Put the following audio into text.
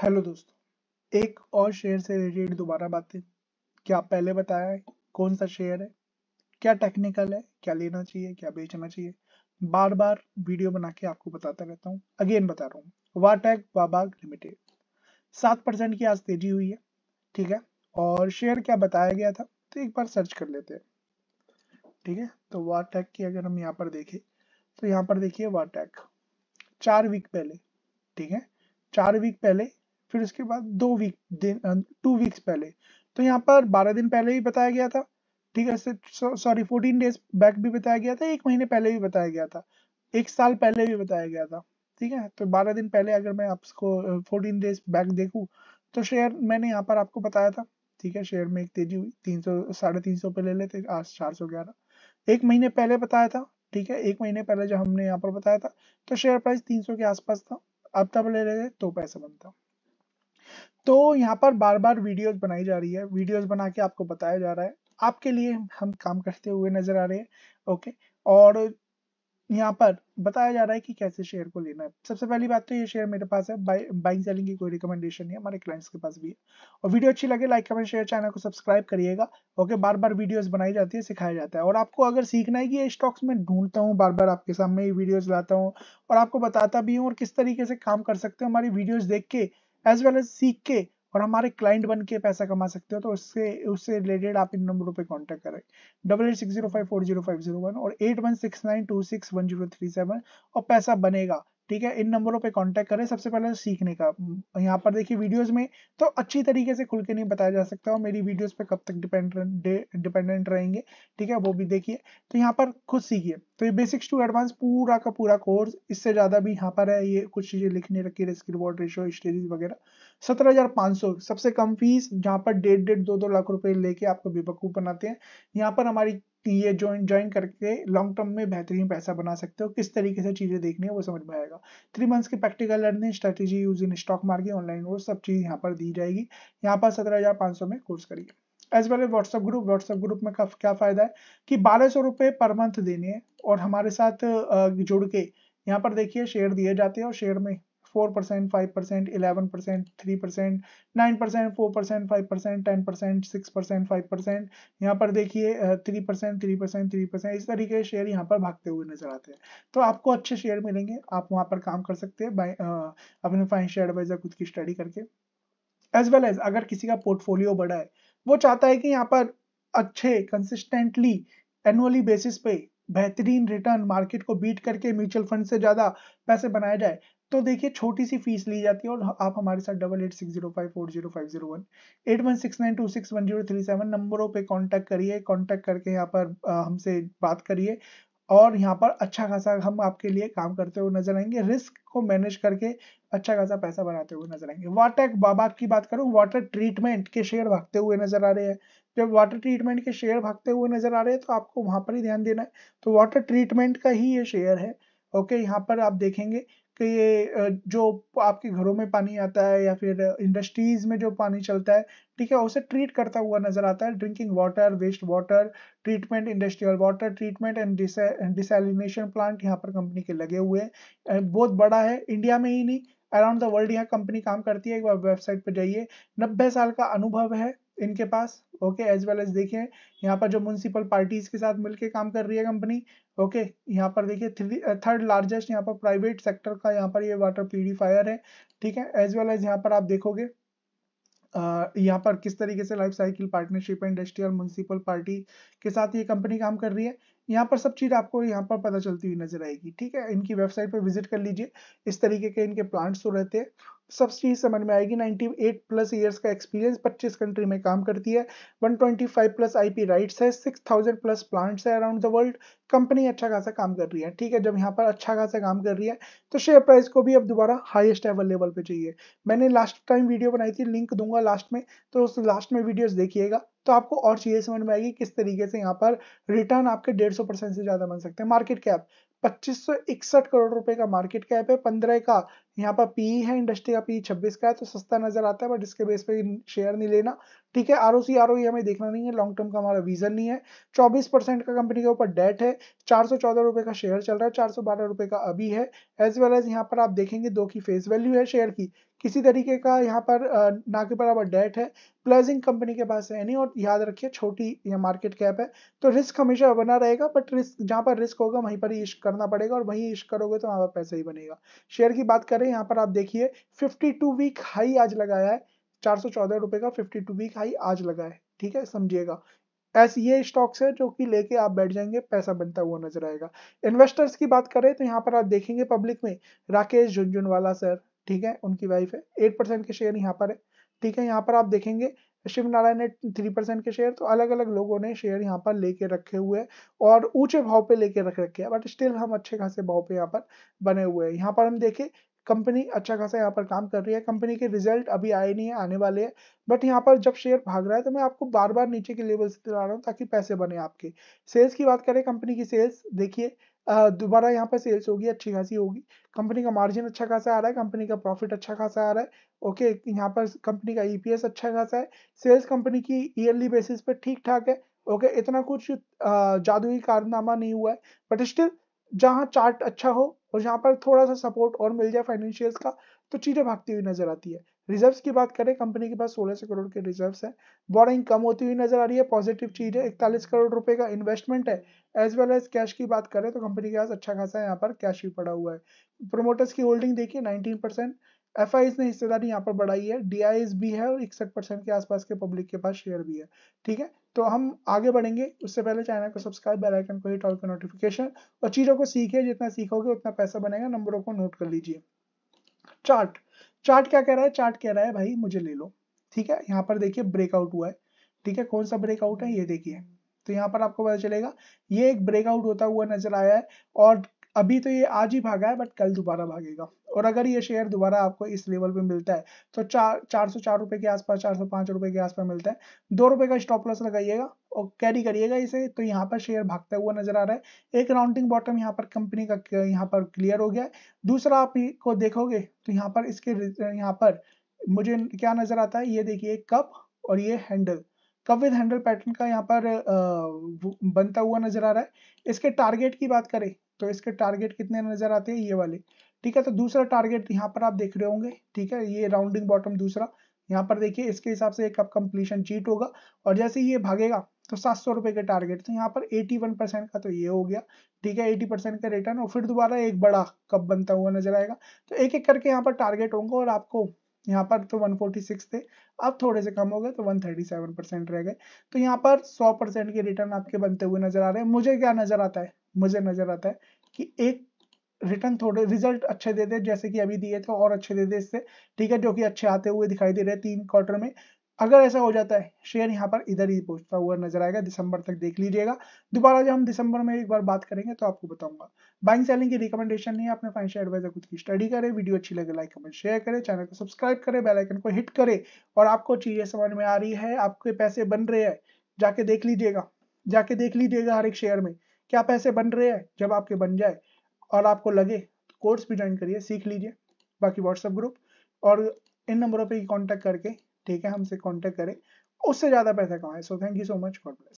Hello दोस्तों, एक और शेयर से रिलेटेड दोबारा बातें। क्या पहले बताया है कौन सा शेयर है? क्या टेक्निकल है? क्या लेना चाहिए? क्या बेचना चाहिए? बार बार वीडियो बना के आपको बताता रहता हूँ। अगेन बता रहा हूँ वाटेक वाबाग लिमिटेड सात परसेंट की आज तेज़ी हुई है, ठीक है? और शेयर क्या बताया गया था तो एक बार सर्च कर लेते हैं। ठीक है? तो वाटेक की अगर हम यहाँ पर देखें तो यहाँ पर देखिए वाटेक चार वीक पहले, ठीक है? चार वीक पहले फिर उसके बाद दो वीक दिन टू वीक्स पहले। तो यहाँ पर बारह दिन पहले भी बताया गया था। ठीक है सॉरी फोर्टीन डेज़ बैक भी बताया गया था, एक महीने पहले भी बताया गया था। एक साल पहले भी बताया गया था। ठीक है तो बारह दिन पहले अगर मैं आपको फोर्टीन डेज़ बैक देखूँ तो शेयर मैंने यहाँ पर आपको बताया था। ठीक है शेयर में एक तेज़ी हुई, तीन सौ, साढ़े तीन सौ पे ले लेते, आज चार सौ ग्यारह। एक महीने पहले बताया था, ठीक है, एक महीने पहले जब हमने यहाँ पर बताया था तो शेयर प्राइस तीन सौ के आसपास था, अब तब ले लेते तो पैसा बनता। तो यहाँ पर बार बार वीडियोस बनाई जा रही है। वीडियोस बना के आपको बताया जा रहा है। आपके लिए हम काम करते हुए नज़र आ रहे हैं। ओके? और यहाँ पर बताया जा रहा है कि कैसे शेयर को लेना है। सबसे पहली बात तो ये शेयर मेरे पास है। बाइंग, सेलिंग की कोई रिकमेंडेशन नहीं है। हमारे क्लाइंट्स के पास भी है। और वीडियो अच्छी लगे लाइक कमेंट शेयर चैनल को सब्सक्राइब करिएगा। ओके? बार बार वीडियोस बनाई जाती है, सिखाया जाता है। और आपको अगर सीखना है कि ये स्टॉक्स में ढूंढता हूँ बार बार आपके सामने ये वीडियोज़ लाता हूँ और आपको बताता भी हूँ और किस तरीके से काम कर सकते हो, हमारी वीडियोज़ देख के एज वेल एज सीख के और हमारे क्लाइंट बन के पैसा कमा सकते हो तो उससे उससे रिलेटेड आप इन नंबरों पे कांटेक्ट करें। Double eight six zero five four zero five zero one और eight one six nine two six one zero three seven और पैसा बनेगा। ठीक है, इन नंबरों पे कांटेक्ट करें सबसे पहले सीखने का। यहाँ पर देखिए वीडियोस में तो अच्छी तरीके से खुल के नहीं बताया जा सकता और मेरी वीडियोस पे कब तक डिपेंड डिपेंडेंट रहेंगे, ठीक है, वो भी देखिए। तो यहाँ पर खुद सीखिए। तो ये बेसिक्स टू एडवांस पूरा का पूरा कोर्स इससे ज़्यादा भी यहाँ पर है ये कुछ चीज़ें लिखने रखी रिस्क रिवॉर्ड रेशो स्टेज वगैरह। सत्रह सबसे कम फ़ीस जहाँ पर डेढ़ डेढ़ दो दो लाख रुपए लेके आपको बेवकूफ़ बनाते हैं। यहाँ पर हमारी ये ज्वाइन ज्वाइन करके लॉन्ग टर्म में बेहतरीन पैसा बना सकते हो, किस तरीके से चीज़ें देखनी है वो समझ में आएगा। थ्री मंथ्स की practical learning strategy use in stock market online वो सब चीज़ यहाँ पर दी जाएगी। यहाँ पर सत्रह हज़ार पाँच सौ में कोर्स करिए। As well as WhatsApp group WhatsApp group में क्या फ़ायदा है कि बारह सौ रुपये पर मंथ देने हैं और हमारे साथ जुड़ के यहाँ पर देखिए शेयर दिए जाते हैं और शेयर में four percent five percent eleven percent three percent nine percent four percent five percent ten percent six percent five percent यहाँ पर देखिए three percent three percent three percent इस तरीके के शेयर यहाँ पर भागते हुए नज़र आते हैं। तो आपको अच्छे शेयर मिलेंगे। आप वहाँ पर काम कर सकते हैं अपने फाइनेंशियल एडवाइजर खुद की स्टडी करके। एज वेल एज अगर किसी का पोर्टफोलियो बड़ा है, वो चाहता है कि यहाँ पर अच्छे कंसिस्टेंटली एनुअली बेसिस पे बेहतरीन रिटर्न मार्केट को बीट करके म्यूचुअल फंड से ज़्यादा पैसे बनाया जाए तो देखिए छोटी सी फ़ीस ली जाती है और आप हमारे साथ double eight six zero five four zero five zero one eight one six nine two six one zero three seven नंबरों पे कांटेक्ट करिए कांटेक्ट करके यहाँ पर हमसे बात करिए और यहाँ पर अच्छा खासा हम आपके लिए काम करते हुए नज़र आएँगे रिस्क को मैनेज करके अच्छा खासा पैसा बनाते हुए नज़र आएँगे। वाटर बाबा की बात करूँ वाटर ट्रीटमेंट के शेयर भागते हुए नज़र आ रहे हैं। जब वाटर ट्रीटमेंट के शेयर भागते हुए नज़र आ रहे हैं तो आपको वहाँ पर ही ध्यान देना है। तो वाटर ट्रीटमेंट का ही ये शेयर है। ओके यहाँ पर आप देखेंगे कि ये जो आपके घरों में पानी आता है या फिर इंडस्ट्रीज़ में जो पानी चलता है, ठीक है, उसे ट्रीट करता हुआ नज़र आता है। Drinking water, waste water, treatment industrial water treatment and desalination plant यहाँ पर कंपनी के लगे हुए हैं। बहुत बड़ा है, इंडिया में ही नहीं, अराउंड द वर्ल्ड यहाँ कंपनी काम करती है। एक बार वेबसाइट पर जाइए, नब्बे साल का अनुभव है। इनके पास ओके एज वेल एज देखिए, यहाँ पर जो म्यूनसिपल पार्टीज़ के साथ मिलकर काम कर रही है कंपनी ओके यहाँ पर देखिए थर्ड लार्जेस्ट यहाँ पर प्राइवेट सेक्टर का यहाँ पर ये वाटर प्यूरिफायर है, ठीक है एज वेल एज यहाँ पर आप देखोगे यहाँ पर किस तरीके से life cycle partnership industrial municipal party के साथ ये कंपनी काम कर रही है, यहाँ पर सब चीज़ आपको यहाँ पर पता चलती हुई नज़र आएगी, ठीक है, इनकी वेबसाइट पर विज़िट कर लीजिए, इस तरीके के इनके प्लांट्स तो रहते हैं सब चीज़ समझ में आएगी। 98 प्लस इयर्स का एक्सपीरियंस 25 कंट्री में काम करती है। 125 प्लस आईपी राइट्स है। 6000 प्लस प्लांट्स है अराउंड द वर्ल्ड कंपनी अच्छा खासा काम कर रही है। ठीक है, जब यहाँ पर अच्छा खासा काम कर रही है तो शेयर प्राइस को भी अब दोबारा हाईएस्ट एवर लेवल पे चाहिए। मैंने लास्ट टाइम वीडियो बनाई थी लिंक दूँगा लास्ट में तो उस लास्ट में वीडियोस देखिएगा तो आपको और चीज़ें समझ में आएगी किस तरीके से यहाँ पर रिटर्न आपके डेढ़ से ज़्यादा बन सकते हैं। मार्केट कैप पच्चीस करोड़ रुपए का मार्केट कैप है, पंद्रह का। यहाँ पर पीई है इंडस्ट्री का पी छब्बीस का है तो सस्ता नज़र आता है बट इसके बेस पे शेयर नहीं लेना। ठीक है R O C R O हमें देखना नहीं है लॉन्ग टर्म का हमारा विजन नहीं है। चौबीस परसेंट का कंपनी के ऊपर डेट है, चार सौ चौदह रुपए का शेयर चल रहा है, चार सौ बारह रुपए का अभी है। एज वेल एज यहाँ पर आप देखेंगे दो की फेस वैल्यू है शेयर की। किसी तरीके का यहाँ पर ना के बराबर डेट है। प्लेजिंग कंपनी के पास है नहीं और याद रखिए छोटी या मार्केट कैप है। तो रिस्क हमेशा बना रहेगा बट रिस्क जहाँ पर रिस्क होगा वहीं पर इश्क करना पड़ेगा और वहीं इश्क करोगे तो वहाँ पर पैसा ही बनेगा। शेयर की बात करें, यहाँ पर आप देखिए 52 वीक हाई आज लगाया है। चार सौ चौदह का 52 वीक हाई आज लगा है, ठीक है? समझिएगा। ऐसे ये स्टॉक्स है जो कि लेके आप बैठ जाएँगे, पैसा बनता हुआ नज़र आएगा। इन्वेस्टर्स की बात करें तो यहाँ पर आप देखेंगे पब्लिक में, राकेश झुंझुनवाला सर ठीक है, उनकी वाइफ है। एट परसेंट के शेयर यहाँ पर है। ठीक है, यहाँ पर आप देखेंगे शिव नारायण ने थ्री परसेंट के शेयर तो अलग अलग लोगों ने शेयर यहाँ पर लेके रखे हुए हैं और ऊँचे भाव पे लेके रख रखे हैं बट स्टिल हम अच्छे खासे भाव पे यहाँ पर बने हुए हैं। यहाँ पर हम देखें कंपनी अच्छा खासा यहाँ पर काम कर रही है। कंपनी के रिज़ल्ट अभी आए नहीं है, आने वाले हैं। बट यहाँ पर जब शेयर भाग रहा है तो मैं आपको बार बार नीचे के लेवल से दिला रहा हूँ ताकि पैसे बने आपके। सेल्स की बात करें, कंपनी की सेल्स, देखिए दोबारा यहाँ पर सेल्स होगी, अच्छी खासी होगी। कंपनी का मार्जिन अच्छा खासा आ रहा है, कंपनी का प्रॉफिट अच्छा खासा आ रहा है। ओके, यहाँ पर कंपनी का ईपीएस अच्छा खासा है। सेल्स कंपनी की ईयरली बेसिस पे ठीक ठाक है। ओके, इतना कुछ जादुई कारनामा नहीं हुआ है। बट स्टिल, जहाँ चार्ट अच्छा हो और यहाँ पर थोड़ा सा सपोर्ट और मिल जाए फाइनेंशियल्स का तो चीज़ें भागती हुई नज़र आती है। रिजर्व्स की बात करें कंपनी के पास 1600 करोड़ के रिजर्व्स है। बोरिंग कम होती हुई नज़र आ रही है पॉजिटिव चीज़ है इकतालीस करोड़ रुपए का इन्वेस्टमेंट है। एज वेल एज कैश की बात करें तो कंपनी के पास अच्छा खासा यहाँ पर कैश भी पड़ा हुआ है। प्रोमोटर्स की होल्डिंग देखिए नाइनटीन परसेंट एफ़ ने हिस्सेदारी यहाँ पर बढ़ाई है DIS भी है और इकसठ परसेंट के आसपास के पब्लिक के पास शेयर भी है, ठीक है? तो हम आगे बढ़ेंगे, उससे पहले चैनल को सब्सक्राइब बेल आइकन को हिट ऑल का नोटिफिकेशन और चीज़ों को सीखे जितना सीखोगे उतना पैसा बनेगा नंबरों को नोट कर लीजिए। चार्ट चार्ट क्या कह रहा है? चार्ट कह रहा है, भाई मुझे ले लो, ठीक है? यहाँ पर देखिए ब्रेकआउट हुआ है, ठीक है? कौन सा ब्रेकआउट है? ये देखिए। तो यहाँ पर आपको पता चलेगा, ये एक ब्रेकआउट होता हुआ नज़र आया है और अभी तो ये आज ही भागा है बट कल दोबारा भागेगा। और अगर ये शेयर दोबारा आपको इस लेवल पे मिलता है तो चार चार सौ चार रुपए के आसपास, चार सौ पाँच रुपए के आसपास मिलता है। दो रुपए का स्टॉप लॉस लगाइएगा और कैरी करिएगा इसे तो यहाँ पर शेयर भागता हुआ नज़र आ रहा है। एक राउंडिंग बॉटम यहाँ पर कंपनी का, यहाँ पर क्लियर हो गया है। दूसरा आप को देखोगे तो यहाँ पर इसके, यहाँ पर मुझे क्या नज़र आता है, ये देखिए कप और ये handle cup with handle pattern का यहाँ पर बनता हुआ नज़र आ रहा है। इसके टारगेट की बात करें तो इसके टारगेट कितने नज़र आते हैं, ये वाले। ठीक है तो दूसरा टारगेट यहाँ पर आप देख रहे होंगे, ठीक है, ये राउंडिंग बॉटम दूसरा, यहाँ पर देखिए, इसके हिसाब से कब कंप्लीशन चीट होगा, और जैसे ये भागेगा तो सात सौ रुपए के टारगेट तो यहाँ पर 81 परसेंट का तो ये हो गया, ठीक है 80 परसेंट का रिटर्न और फिर दोबारा एक बड़ा कब बनता हुआ नज़र आएगा तो एक एक करके यहाँ पर टारगेट होंगे, और आपको यहाँ पर तो 146 थे, अब थोड़े से कम हो गए तो 137 परसेंट रह गए तो यहाँ पर 100 परसेंट के रिटर्न आपके बनते हुए नज़र आ रहे हैं, मुझे क्या नज़र आता है, मुझे नज़र आता है कि एक रिटर्न थोड़े रिज़ल्ट अच्छे दे दे, जैसे कि अभी दिए थे और अच्छे दे दे इससे। ठीक है, जो कि अच्छे आते हुए दिखाई दे रहे हैं तीन क्वार्टर में। अगर ऐसा हो जाता है शेयर यहाँ पर इधर ही पहुँचता हुआ नज़र आएगा, दिसंबर तक देख लीजिएगा। दोबारा जब हम दिसंबर में एक बार बात करेंगे तो आपको बताऊँगा। बाइंग सेलिंग की रिकमेंडेशन नहीं है, अपने फाइनेंशियल एडवाइजर खुद की स्टडी करें वीडियो अच्छी लगे लाइक कमेंट शेयर करें चैनल को सब्सक्राइब करें बेलाइकन को हिट करें और आपको चीज़ें समझ में आ रही है, आपके पैसे बन रहे हैं, जाके देख लीजिएगा, जाके देख लीजिएगा हर एक शेयर में। क्या पैसे बन रहे हैं? जब आपके बन जाए और आपको लगे तो कोर्स भी ज्वाइन करिए, सीख लीजिए, बाकी व्हाट्सएप ग्रुप और इन नंबरों पे कांटेक्ट करके, ठीक है, हमसे कांटेक्ट करें, उससे ज़्यादा पैसा कमाए। So thank you so much God bless